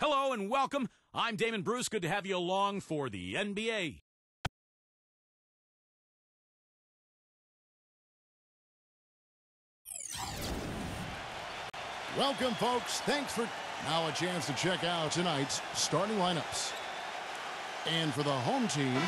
Hello and welcome. I'm Damon Bruce. Good to have you along for the NBA. Welcome, folks. Thanks for now a chance to check out tonight's starting lineups. And for the home team,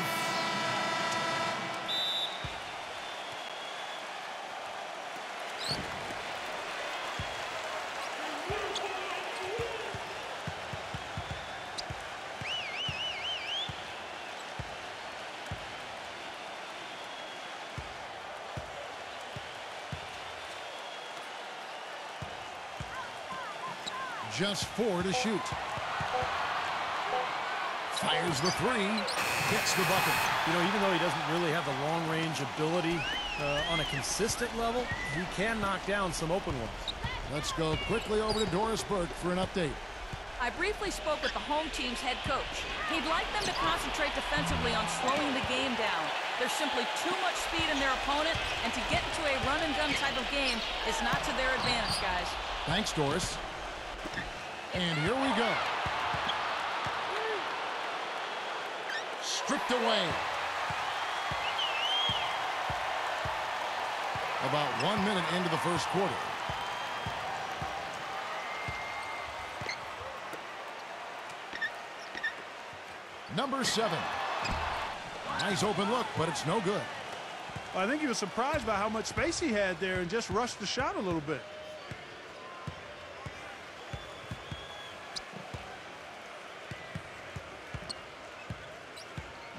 just four to shoot. Fires the three. Gets the bucket. You know, even though he doesn't really have the long-range ability uh, on a consistent level, he can knock down some open ones. Let's go quickly over to Doris Burke for an update. I briefly spoke with the home team's head coach. He'd like them to concentrate defensively on slowing the game down. There's simply too much speed in their opponent, and to get into a run-and-gun type of game is not to their advantage, guys. Thanks, Doris. And here we go. Stripped away. About one minute into the first quarter. Number seven. Nice open look, but it's no good. I think he was surprised by how much space he had there and just rushed the shot a little bit.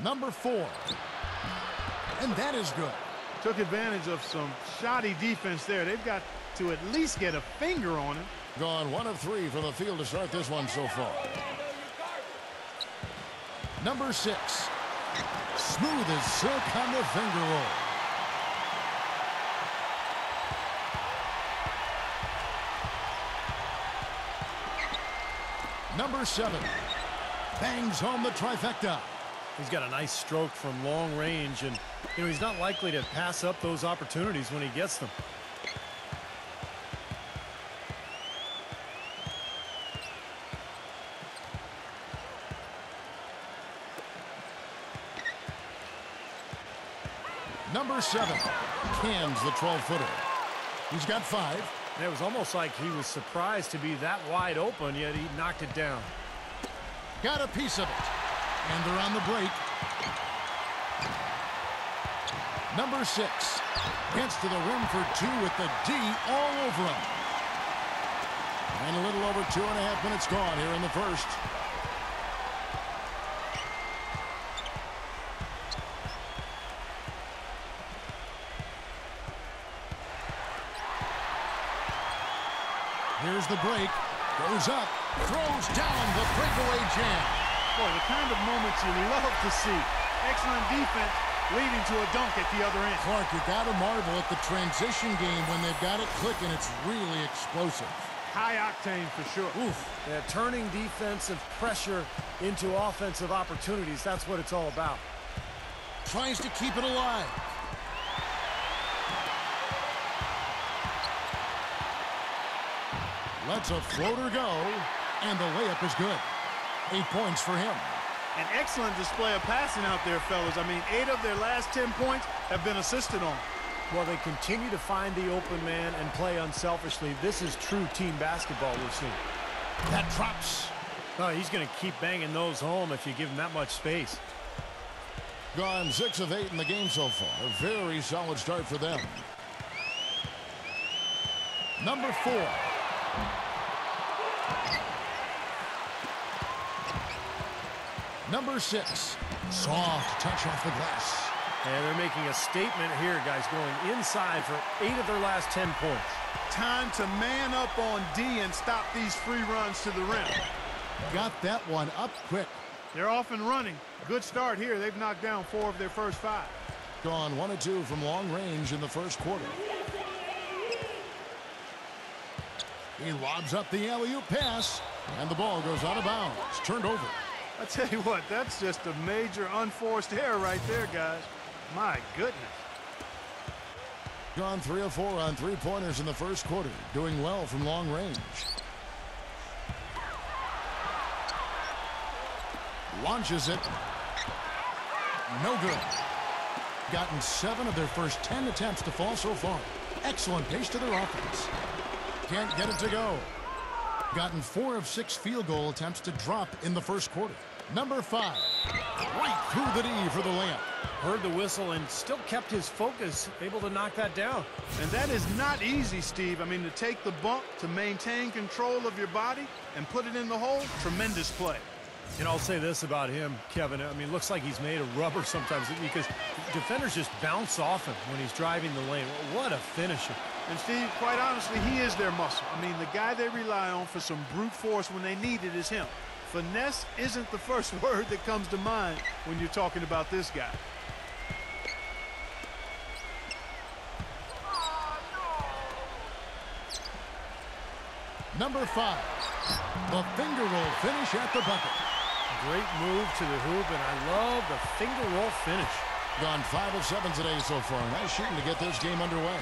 Number four. And that is good. Took advantage of some shoddy defense there. They've got to at least get a finger on him. Gone one of three from the field to start this one so far. Number six. Smooth as silk on the finger roll. Number seven. Bangs home the trifecta. He's got a nice stroke from long range, and you know he's not likely to pass up those opportunities when he gets them. Number seven cans the 12-footer. He's got five. And it was almost like he was surprised to be that wide open, yet he knocked it down. Got a piece of it. And they're on the break. Number six gets to the rim for two with the D all over him. And a little over two and a half minutes gone here in the first. Here's the break. Goes up. Throws down the breakaway jam. Boy, the kind of moments you love to see. Excellent defense leading to a dunk at the other end. Clark, you got to marvel at the transition game when they've got it clicking. It's really explosive. High octane for sure. Oof. Yeah, turning defensive pressure into offensive opportunities. That's what it's all about. Tries to keep it alive. Lets a floater go, and the layup is good. Eight points for him. An excellent display of passing out there, fellas. I mean, eight of their last 10 points have been assisted on. Well, they continue to find the open man and play unselfishly. This is true team basketball we're seeing. That drops. Oh, he's going to keep banging those home if you give him that much space. Gone six of eight in the game so far. A very solid start for them. Number four. Number six. Soft touch off the glass. And they're making a statement here, guys, going inside for eight of their last 10 points. Time to man up on D and stop these free runs to the rim. Got that one up quick. They're off and running. Good start here. They've knocked down four of their first five. Gone one and two from long range in the first quarter. He lobs up the alley-oop pass, and the ball goes out of bounds. Turned over. I tell you what, that's just a major unforced error right there, guys. My goodness. Gone three of four on three-pointers in the first quarter. Doing well from long range. Launches it. No good. Gotten seven of their first ten attempts to fall so far. Excellent pace to their offense. Can't get it to go. Gotten four of six field goal attempts to drop in the first quarter. Number five. Right through the D for the layup. Heard the whistle and still kept his focus, able to knock that down. And that is not easy, Steve. I mean, to take the bump, to maintain control of your body, and put it in the hole, tremendous play. And I'll say this about him, Kevin. I mean, looks like he's made of rubber sometimes because defenders just bounce off him when he's driving the lane. What a finisher. And Steve, quite honestly, he is their muscle. I mean, the guy they rely on for some brute force when they need it is him. Finesse isn't the first word that comes to mind when you're talking about this guy. Number five. The finger roll finish at the bucket. Great move to the hoop, and I love the finger roll finish. Gone five of seven today so far. Nice shooting to get this game underway.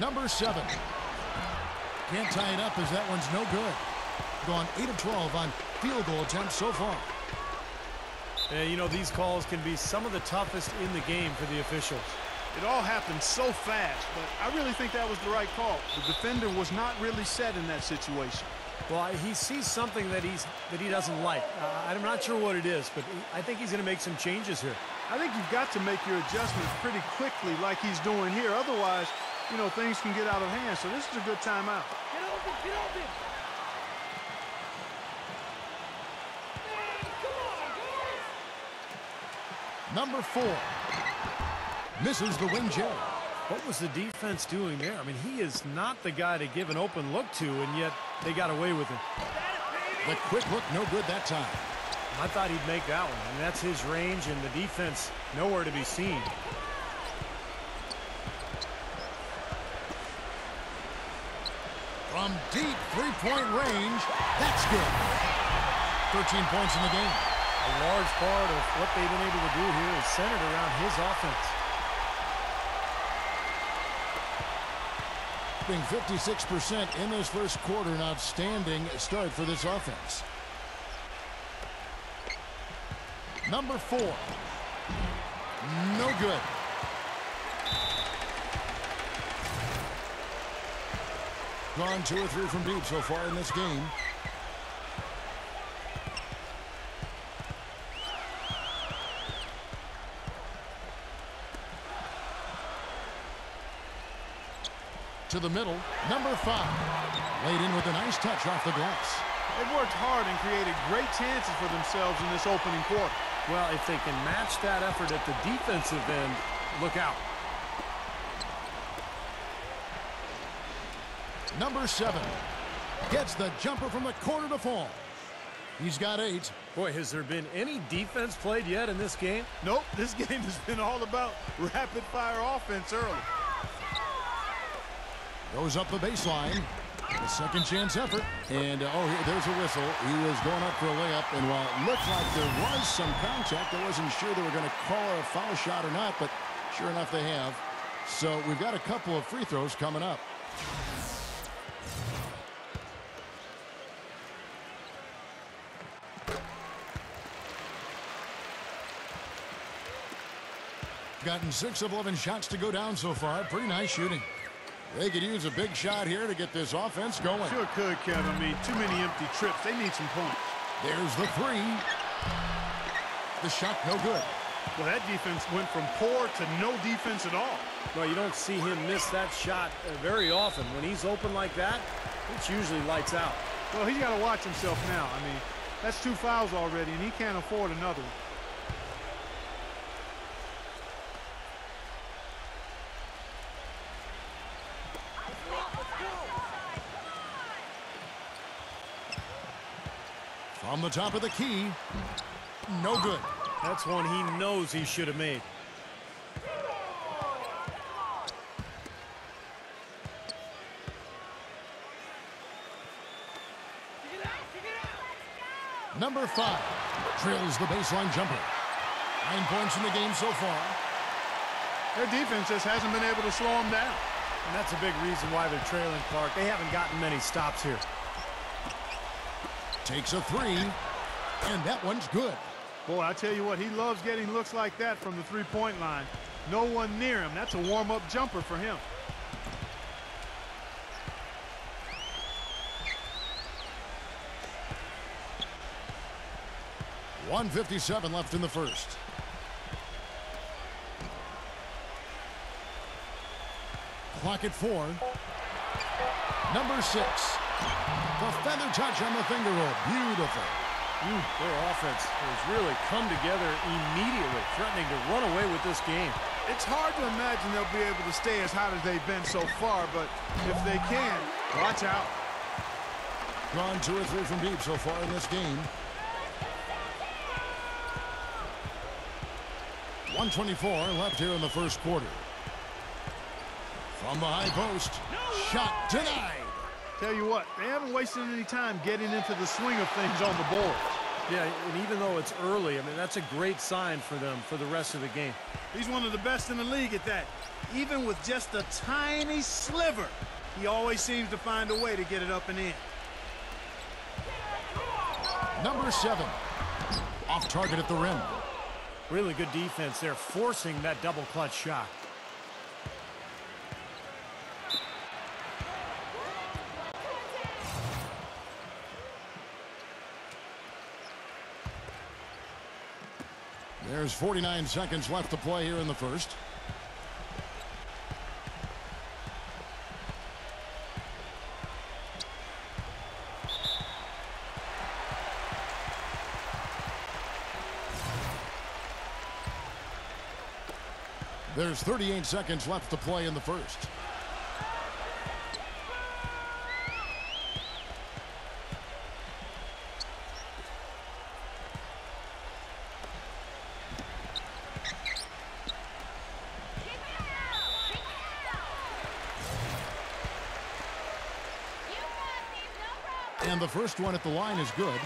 Number seven. Can't tie it up as that one's no good. Gone 8 of 12 on field goal attempts so far. And, you know, these calls can be some of the toughest in the game for the officials. It all happened so fast, but I really think that was the right call. The defender was not really set in that situation. Well, he sees something that he's that he doesn't like. Uh, I'm not sure what it is, but I think he's going to make some changes here. I think you've got to make your adjustments pretty quickly like he's doing here. Otherwise, you know, things can get out of hand. So this is a good timeout. Get open, get open. Number four. Misses the wing J. What was the defense doing there? I mean, he is not the guy to give an open look to, and yet they got away with it. The quick look, no good that time. I thought he'd make that one, and that's his range, and the defense nowhere to be seen. From deep three-point range, that's good. 13 points in the game. A large part of what they've been able to do here is centered around his offense. Being 56% in this first quarter, an outstanding start for this offense. Number four. No good. Gone two or three from deep so far in this game. To the middle, number five. Laid in with a nice touch off the glass. They've worked hard and created great chances for themselves in this opening quarter. Well, if they can match that effort at the defensive end, look out. Number seven. Gets the jumper from the corner to fall. He's got eight. Boy, has there been any defense played yet in this game? Nope, this game has been all about rapid-fire offense early. Goes up the baseline. A second chance effort. And, uh, oh, there's a whistle. He was going up for a layup. And while it looked like there was some contact, I wasn't sure they were going to call a foul shot or not. But sure enough, they have. So we've got a couple of free throws coming up. Gotten 6 of 11 shots to go down so far. Pretty nice shooting. They could use a big shot here to get this offense going. Sure could, Kevin. I mean, too many empty trips. They need some points. There's the three. The shot no good. Well, that defense went from poor to no defense at all. Well, you don't see him miss that shot uh, very often. When he's open like that, it's usually lights out. Well, he's got to watch himself now. I mean, that's two fouls already, and he can't afford another one. From the top of the key. No good. That's one he knows he should have made. Number five trails the baseline jumper. Nine points in the game so far. Their defense just hasn't been able to slow them down. And that's a big reason why they're trailing Clark. They haven't gotten many stops here. Takes a three, and that one's good. Boy, I tell you what, he loves getting looks like that from the three-point line. No one near him. That's a warm-up jumper for him. One fifty-seven left in the first. Clock at four. Number six. The feather touch on the finger roll. Beautiful. Ooh, their offense has really come together immediately, threatening to run away with this game. It's hard to imagine they'll be able to stay as hot as they've been so far, but if they can, watch out. Gone two or three from deep so far in this game. 124 left here in the first quarter. From the high post, shot denied. Tell you what, they haven't wasted any time getting into the swing of things on the board. Yeah, and even though it's early, I mean, that's a great sign for them for the rest of the game. He's one of the best in the league at that. Even with just a tiny sliver, he always seems to find a way to get it up and in. Number seven. Off target at the rim. Really good defense there, forcing that double clutch shot. There's 49 seconds left to play here in the first. There's 38 seconds left to play in the first. And the first one at the line is good.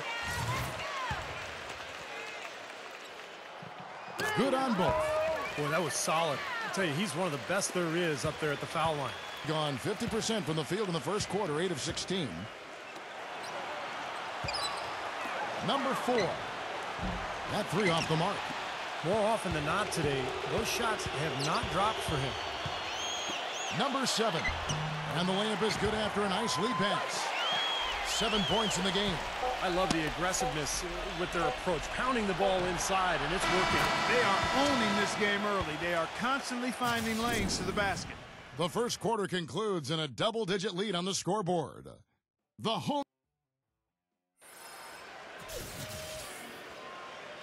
Good on both. Boy, that was solid. I tell you, he's one of the best there is up there at the foul line. Gone 50% from the field in the first quarter, 8 of 16. Number four. That three off the mark. More often than not today, those shots have not dropped for him. Number seven. And the layup is good after a nice lead pass. Seven points in the game. I love the aggressiveness with their approach, pounding the ball inside, and it's working. They are owning this game early. They are constantly finding lanes to the basket. The first quarter concludes in a double-digit lead on the scoreboard. The home...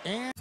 And...